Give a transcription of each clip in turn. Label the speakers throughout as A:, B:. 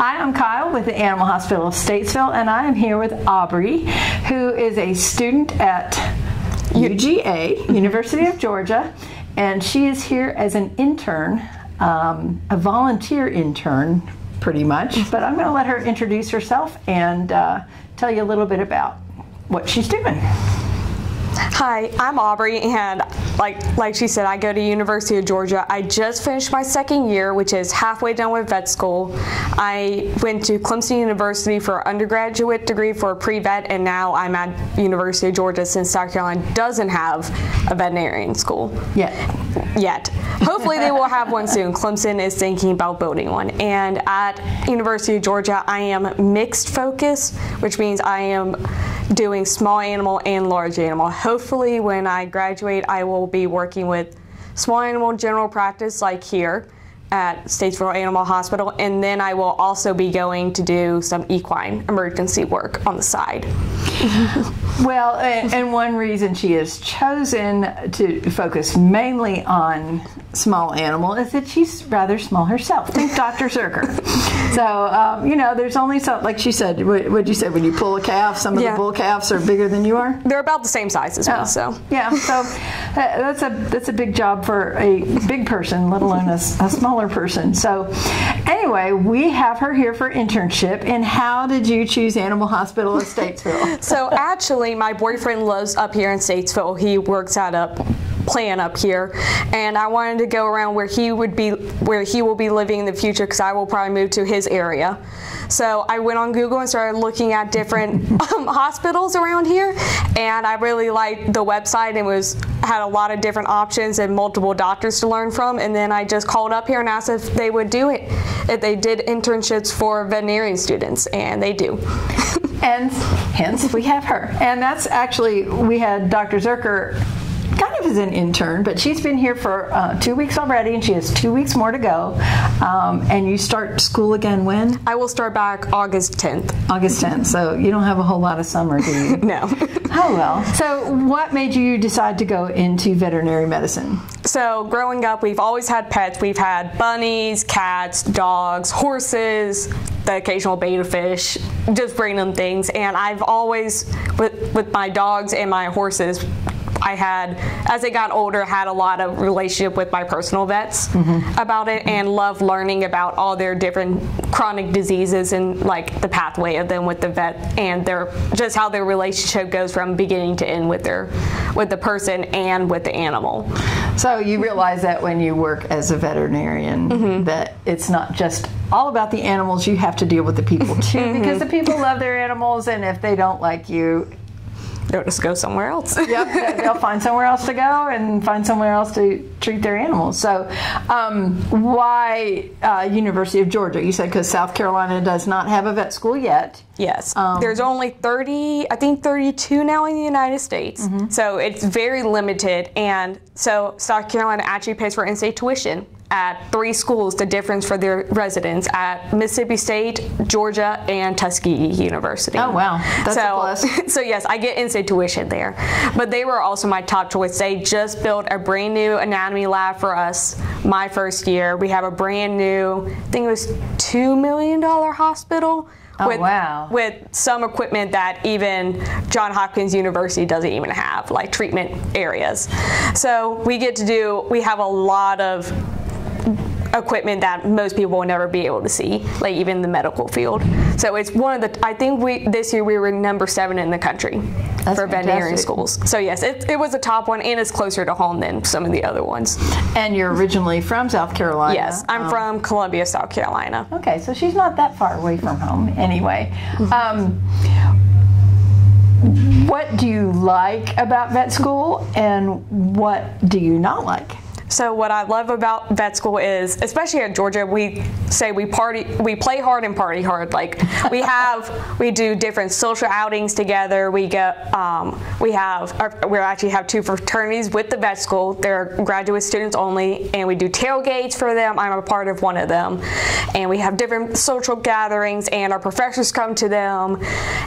A: Hi, I'm Kyle with the Animal Hospital of Statesville, and I am here with Aubrey, who is a student at UGA, University of Georgia, and she is here as an intern, um, a volunteer intern, pretty much. But I'm going to let her introduce herself and uh, tell you a little bit about what she's doing.
B: Hi, I'm Aubrey, and like like she said, I go to University of Georgia. I just finished my second year, which is halfway done with vet school. I went to Clemson University for undergraduate degree for pre-vet, and now I'm at University of Georgia since South Carolina doesn't have a veterinarian school
A: Yet.
B: yet. Hopefully, they will have one soon. Clemson is thinking about building one. And at University of Georgia, I am mixed focus, which means I am doing small animal and large animal. Hopefully, when I graduate, I will be working with small animal general practice like here at Statesville Animal Hospital, and then I will also be going to do some equine emergency work on the side.
A: Well, and, and one reason she has chosen to focus mainly on small animal is that she's rather small herself. Think Dr. Zerker. So, um, you know, there's only so, like she said, what would you say, when you pull a calf, some of
B: Yeah.
A: the bull calves are bigger than you are?
B: They're about the same size as me, so.
A: Yeah, so uh, that's a that's a big job for a big person, let alone a smaller person. So, anyway, we have her here for internship. And how did you choose Animal Hospital of Statesville?
B: So actually, my boyfriend lives up here in Statesville. He works at a plant up here, and I wanted to go around where he would be, where he will be living in the future, because I will probably move to his area. So I went on Google and started looking at different um, hospitals around here, and I really liked the website. It was had a lot of different options and multiple doctors to learn from. And then I just called up here and asked if they would do it, if they did internships for veterinarian students, and they do.
A: and hence we have her. And that's actually we had Dr. Zerker of as an intern, but she's been here for uh, two weeks already, and she has two weeks more to go. Um, and you start school again when?
B: I will start back August 10th.
A: August 10th. So you don't have a whole lot of summer, do you?
B: No.
A: Oh well. So what made you decide to go into veterinary medicine?
B: so, growing up, we've always had pets. We've had bunnies, cats, dogs, horses, the occasional betta fish, just random things. And I've always, with, with my dogs and my horses, I had, as I got older, had a lot of relationship with my personal vets mm-hmm. about it and loved learning about all their different chronic diseases and like the pathway of them with the vet and their just how their relationship goes from beginning to end with their with the person and with the animal.
A: So you realize that when you work as a veterinarian, mm-hmm. that it's not just all about the animals. You have to deal with the people too, mm-hmm. because the people love their animals, and if they don't like you,
B: They'll just go somewhere else.
A: yep, they'll find somewhere else to go and find somewhere else to treat their animals. So, um, why uh, University of Georgia? You said because South Carolina does not have a vet school yet.
B: Yes. There's only 30, I think 32 now in the United States. So it's very limited. And so South Carolina actually pays for in state tuition at three schools, the difference for their residents at Mississippi State, Georgia, and Tuskegee University.
A: Oh, wow. That's a
B: so,
A: plus.
B: so yes, I get in-state tuition there. But they were also my top choice. They just built a brand new anatomy lab for us my first year. We have a brand new, I think it was $2 million hospital.
A: Oh,
B: with,
A: wow.
B: with some equipment that even John Hopkins University doesn't even have, like treatment areas. So we get to do, we have a lot of equipment that most people will never be able to see, like even the medical field. So it's one of the. I think we this year we were number seven in the country
A: That's
B: for
A: fantastic.
B: schools. So yes, it, it was a top one, and it's closer to home than some of the other ones.
A: And you're originally from South Carolina.
B: Yes, I'm from Columbia, South Carolina.
A: Okay, so she's not that far away from home anyway. Um, what do you like about vet school and what do you not like?
B: So what I love about vet school is, especially at Georgia, we say we party, we play hard and party hard. Like we have, we do different social outings together. We get, um, we have, our- we actually have two fraternities with the vet school. They're graduate students only, and we do tailgates for them. I'm a part of one of them, and we have different social gatherings, and our professors come to them,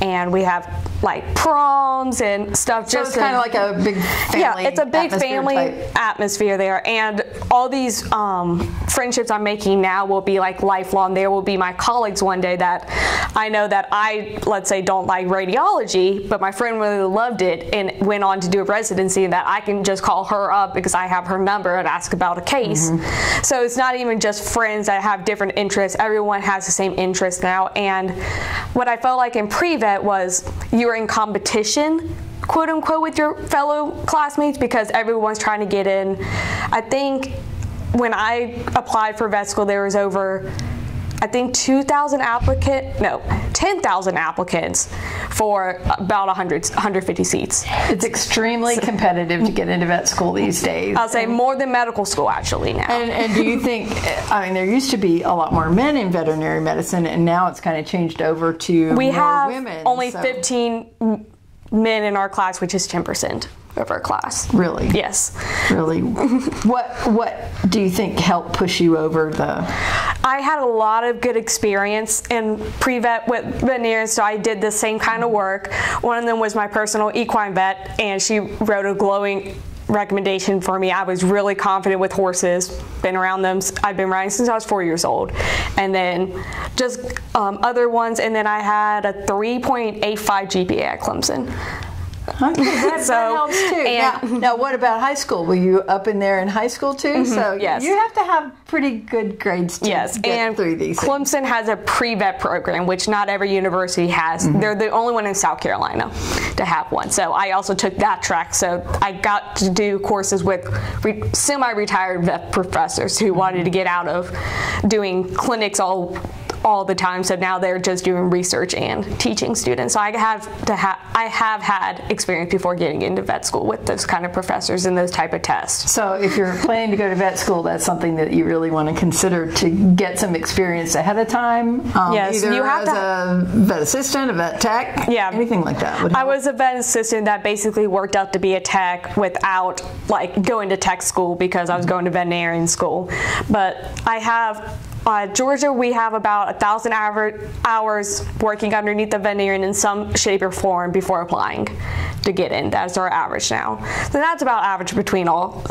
B: and we have like proms and stuff.
A: So
B: just
A: it's kind of like a big family.
B: yeah, it's a big
A: atmosphere
B: family
A: type.
B: atmosphere there, and all these um, friendships I'm making now will be like lifelong. They will be my colleagues one day that I know that I, let's say, don't like radiology, but my friend really loved it and went on to do a residency, and that I can just call her up because I have her number and ask about a case. Mm-hmm. So it's not even just friends that have different interests. Everyone has the same interest now. And what I felt like in pre-vet was you were in competition quote unquote with your fellow classmates because everyone's trying to get in. I think when I applied for vet school, there was over I think 2,000 applicant, no, 10,000 applicants for about 100, 150 seats.
A: It's extremely competitive to get into vet school these days.
B: I'll say more than medical school actually now.
A: And, and do you think, I mean, there used to be a lot more men in veterinary medicine, and now it's kind of changed over to
B: we have
A: women,
B: only so. 15 men in our class, which is 10% of our class.
A: Really?
B: Yes.
A: Really? what What do you think helped push you over the?
B: I had a lot of good experience in pre-vet with veterinarians, so I did the same kind of work. One of them was my personal equine vet, and she wrote a glowing recommendation for me. I was really confident with horses, been around them. I've been riding since I was four years old. And then just um, other ones, and then I had a 3.85 GPA at Clemson.
A: Okay, that, so, that helps too. Now, now, what about high school? Were you up in there in high school too? Mm-hmm, so yes. you have to have pretty good grades to
B: yes.
A: get
B: and
A: through these.
B: Clemson
A: things.
B: has a pre-vet program, which not every university has. Mm-hmm. They're the only one in South Carolina to have one. So I also took that track. So I got to do courses with re- semi-retired vet professors who wanted to get out of doing clinics all all the time. So now they're just doing research and teaching students. So I have to have I have had experience before getting into vet school with those kind of professors and those type of tests.
A: So if you're planning to go to vet school, that's something that you really want to consider to get some experience ahead of time.
B: Um, yes,
A: either
B: you have
A: as to, a vet assistant, a vet tech,
B: yeah,
A: anything like that.
B: I was a vet assistant that basically worked out to be a tech without like going to tech school because I was going to veterinarian school. But I have uh, Georgia, we have about a thousand hours working underneath the veterinarian in some shape or form before applying to get in. That's our average now. So that's about average between all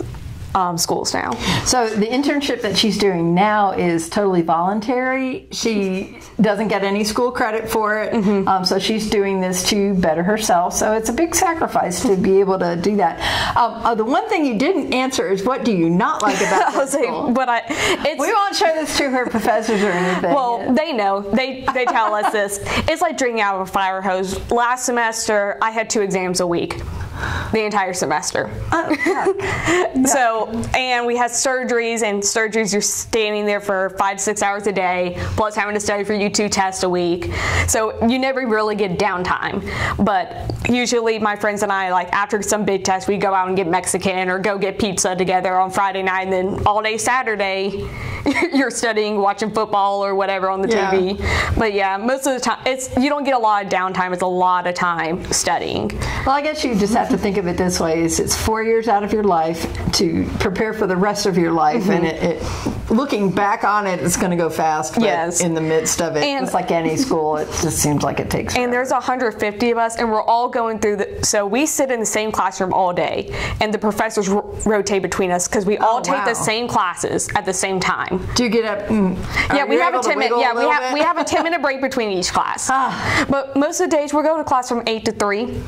B: um, schools now.
A: So the internship that she's doing now is totally voluntary. She doesn't get any school credit for it. Mm-hmm. Um, so she's doing this to better herself. So it's a big sacrifice to be able to do that. Um, uh, the one thing you didn't answer is what do you not like about
B: I school? but I,
A: we won't show this to her professors or anything.
B: Well, yet. they know. They they tell us this. It's like drinking out of a fire hose. Last semester, I had two exams a week the entire semester. Oh, yeah. so, and we had surgeries, and surgeries you're standing there for five to six hours a day, plus having to study for U2 tests a week. So you never really get downtime. But usually, my friends and I, like after some big test, we go out and get Mexican or go get pizza together on Friday night, and then all day Saturday, you're studying, watching football or whatever on the yeah. TV. But yeah, most of the time, it's you don't get a lot of downtime. It's a lot of time studying.
A: Well, I guess you just have to think of it this way: is it's four years out of your life to prepare for the rest of your life, mm-hmm. and it, it, looking back on it, it's going to go fast. yes. In the midst of it, and, it's like any school. It just seems like it takes.
B: And there's 150 of us, and we're all going through the. So we sit in the same classroom all day, and the professors rotate between us because we all oh, take wow. the same classes at the same time.
A: Do you get up? Mm,
B: yeah, we have a 10 minute. Yeah, we have bit? we have a 10 minute break between each class. Ah. But most of the days we're going to class from eight to three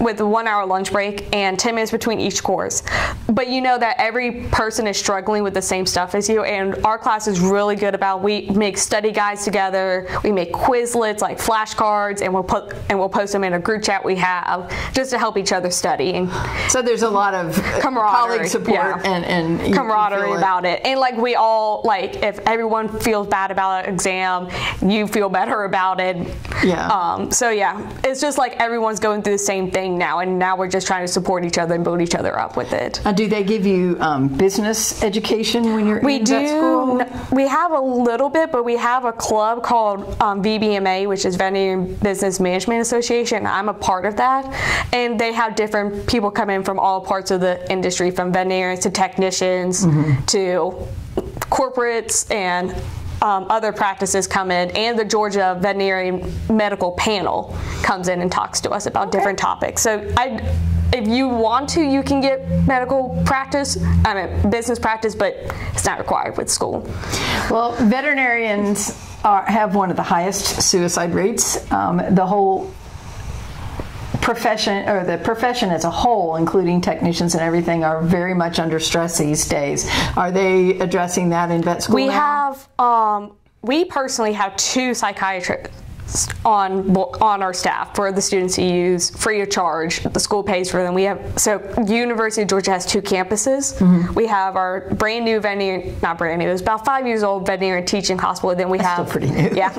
B: with a one hour lunch break and 10 minutes between each course. But you know that every person is struggling with the same stuff as you, and our class is really good about we make study guides together, we make Quizlets like flashcards, and we'll put and we'll post them in a group chat we have just to help each other study.
A: So there's a lot of camaraderie, colleague support yeah. and, and
B: camaraderie about it. And like we all like if everyone feels bad about an exam, you feel better about it.
A: Yeah.
B: Um, so yeah, it's just like everyone's going through the same thing now, and now we're just trying to support each other and build each other up with it.
A: Uh, do they give you um, business education when you're
B: we
A: in
B: do,
A: school?
B: We have a little bit, but we have a club called um, VBMA, which is Veterinary Business Management Association. I'm a part of that, and they have different people come in from all parts of the industry, from veterinarians to technicians mm-hmm. to corporates and um, other practices come in, and the Georgia Veterinary Medical Panel comes in and talks to us about okay. different topics. So I if you want to, you can get medical practice, I mean business practice, but it's not required with school.
A: Well, veterinarians are, have one of the highest suicide rates. Um, the whole profession or the profession as a whole including technicians and everything are very much under stress these days are they addressing that in vet school
B: we
A: now?
B: have um, we personally have two psychiatrists on on our staff for the students to use free of charge. The school pays for them. We have so University of Georgia has two campuses. Mm-hmm. We have our brand new veterinary, not brand new, it's about five years old veterinary teaching hospital. Then we
A: That's
B: have
A: still pretty new.
B: yeah,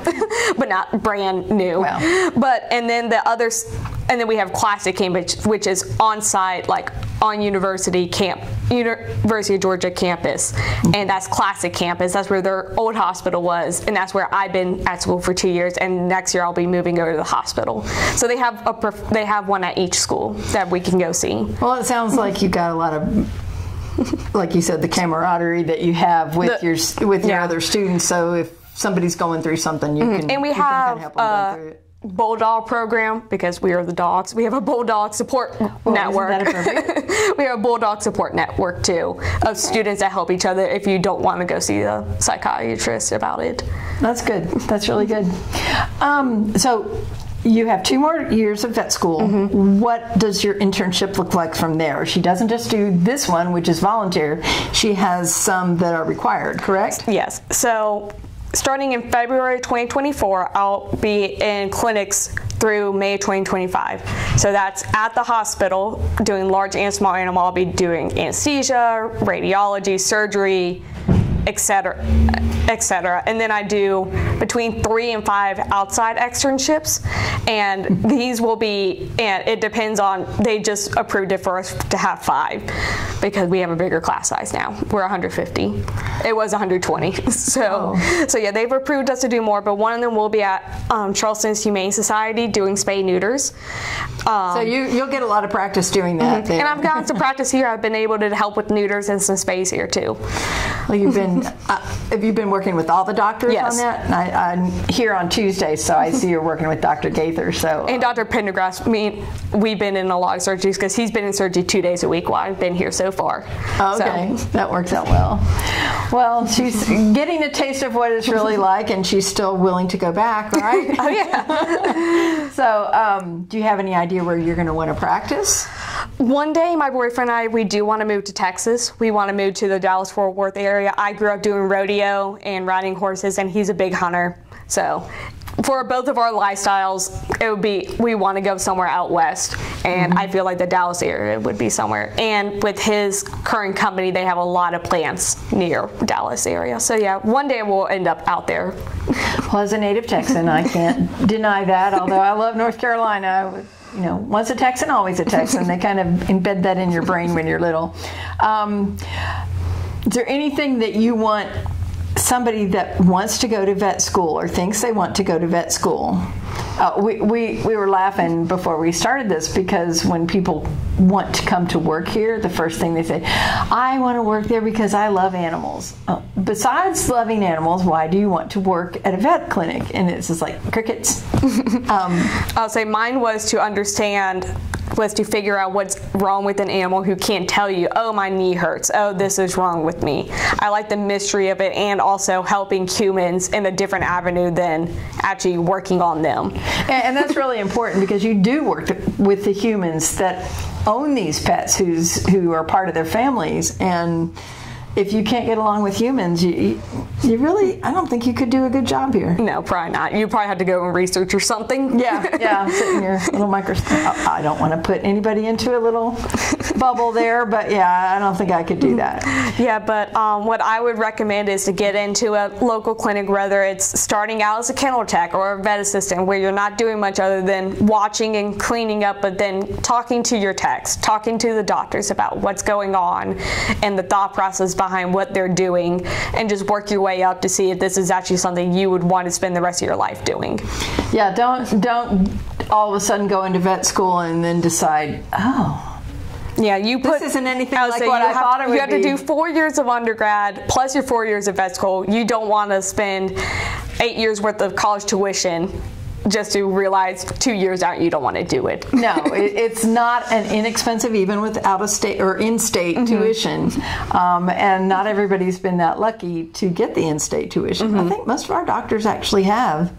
B: but not brand new.
A: Well.
B: But and then the others, and then we have Classic Cambridge, which is on site, like on University camp, University of Georgia campus, and that's Classic Campus. That's where their old hospital was, and that's where I've been at school for two years. And next year I'll be moving over to the hospital. So they have a they have one at each school that we can go see.
A: well it sounds like you got a lot of like you said the camaraderie that you have with
B: The-
A: your with your
B: yeah.
A: other students so if somebody's going through something you can
B: And we
A: you can kinda
B: have
A: help them go
B: uh,
A: through it.
B: Bulldog program because we are the dogs. We have a bulldog support
A: isn't
B: network.
A: that
B: we have a bulldog support network too of students that help each other if you don't want to go see the psychiatrist about it.
A: That's good. That's really good. Um, so you have two more years of vet school.
B: Mm-hmm.
A: What does your internship look like from there? She doesn't just do this one, which is volunteer. She has some that are required, correct?
B: Yes. So starting in February 2024, I'll be in clinics through May 2025. So that's at the hospital doing large and small animal. I'll be doing anesthesia, radiology, surgery, etc., etc. And then I do between three and five outside externships, and these will be. And it depends on. They just approved it for us to have five because we have a bigger class size now. We're 150. It was 120. So, so yeah, they've approved us to do more. But one of them will be at um, Charleston's Humane Society doing spay neuters. Um,
A: So you you'll get a lot of practice doing that. There.
B: and I've gotten some practice here. I've been able to help with neuters and some spays here too.
A: Well, you've been uh, have you been working with all the doctors
B: Yes.
A: on that? I, I'm here on Tuesday, so I see you're working with Dr. Gaither. So
B: And Dr. Pendergrass, me, we've been in a lot of surgeries because he's been in surgery two days a week while I've been here so far.
A: Oh, okay,
B: So,
A: that works out well. Well, she's getting a taste of what it's really like, and she's still willing to go back, right?
B: oh yeah.
A: so, um, do you have any idea where you're going to want to practice?
B: One day, my boyfriend and I, we do want to move to Texas. We want to move to the Dallas Fort Worth area. I grew up doing rodeo and riding horses, and he's a big hunter. So, for both of our lifestyles, it would be we want to go somewhere out west, and I mm-hmm. feel like the Dallas area would be somewhere. And with his current company, they have a lot of plants near Dallas area. So yeah, one day we'll end up out there.
A: Well, as a native Texan, I can't deny that. Although I love North Carolina, you know, once a Texan, always a Texan. They kind of embed that in your brain when you're little. Um, is there anything that you want somebody that wants to go to vet school or thinks they want to go to vet school? Uh, we, we, we were laughing before we started this because when people want to come to work here, the first thing they say, I want to work there because I love animals. Uh, besides loving animals, why do you want to work at a vet clinic? And it's just like crickets. um,
B: I'll say mine was to understand was to figure out what's wrong with an animal who can't tell you, oh, my knee hurts, oh, this is wrong with me. I like the mystery of it and also helping humans in a different avenue than actually working on them.
A: and, and that's really important because you do work th- with the humans that own these pets who's who are part of their families and if you can't get along with humans you, you really i don't think you could do a good job here
B: No, probably not. You probably have to go and research or something.
A: yeah yeah sit in your little microscope i I don't want to put anybody into a little bubble there but yeah i don't think i could do that
B: Yeah, but um, what I would recommend is to get into a local clinic, whether it's starting out as a kennel tech or a vet assistant, where you're not doing much other than watching and cleaning up, but then talking to your techs, talking to the doctors about what's going on and the thought process behind what they're doing, and just work your way up to see if this is actually something you would want to spend the rest of your life doing.
A: yeah don't don't all of a sudden go into vet school and then decide oh
B: Yeah, you put.
A: This isn't anything like what
B: you
A: I
B: have,
A: thought it
B: You
A: would
B: have to do four years of undergrad plus your four years of vet school. You don't want to spend eight years worth of college tuition just to realize two years out you don't want to do it.
A: no, it, it's not an inexpensive, even with out of state or in state mm-hmm. tuition. Um, and not everybody's been that lucky to get the in state tuition. Mm-hmm. I think most of our doctors actually have.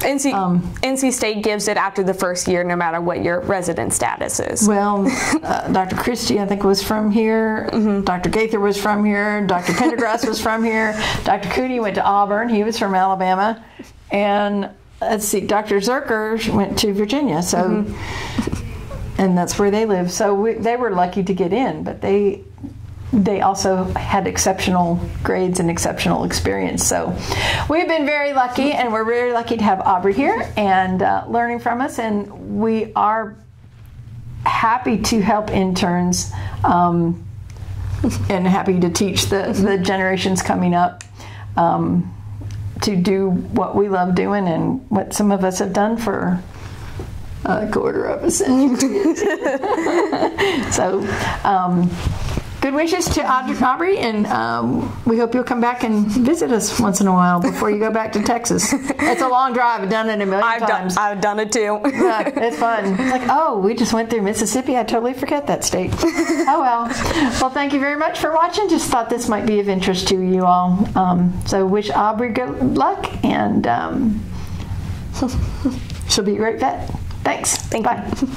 B: NC, um, NC State gives it after the first year, no matter what your resident status is.
A: Well, uh, Dr. Christie, I think, was from here. Mm-hmm. Dr. Gaither was from here. Dr. Pendergrass was from here. Dr. Cooney went to Auburn. He was from Alabama. And let's see, Dr. Zerker went to Virginia. So, mm-hmm. and that's where they live. So we, they were lucky to get in, but they they also had exceptional grades and exceptional experience. So we've been very lucky, and we're very lucky to have Aubrey here and uh, learning from us. And we are happy to help interns um, and happy to teach the, the generations coming up. Um, to do what we love doing and what some of us have done for a quarter of a century. so, um, good wishes to Aubrey, and um, we hope you'll come back and visit us once in a while before you go back to Texas. It's a long drive. I've done it a 1000000
B: I've
A: times.
B: Done, I've done it too.
A: yeah, it's fun. It's like, oh, we just went through Mississippi. I totally forget that state. oh well. Well, thank you very much for watching. Just thought this might be of interest to you all. Um, so wish Aubrey good luck, and um, she'll be a great vet. Thanks.
B: Thank
A: Bye.
B: You.